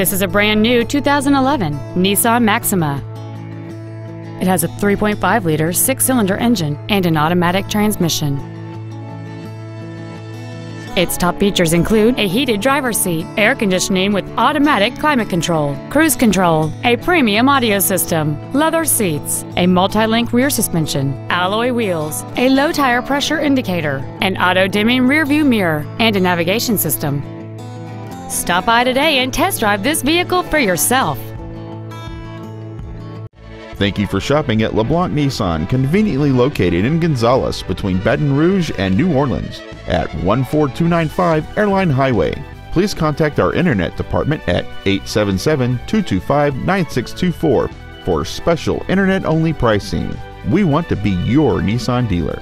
This is a brand new 2011 Nissan Maxima. It has a 3.5 liter six cylinder engine and an automatic transmission. Its top features include a heated driver's seat, air conditioning with automatic climate control, cruise control, a premium audio system, leather seats, a multi-link rear suspension, alloy wheels, a low tire pressure indicator, an auto-dimming rearview mirror, and a navigation system. Stop by today and test drive this vehicle for yourself. Thank you for shopping at LeBlanc Nissan, conveniently located in Gonzales between Baton Rouge and New Orleans at 14295 Airline Highway. Please contact our internet department at 877 225 9624 for special internet only pricing. We want to be your Nissan dealer.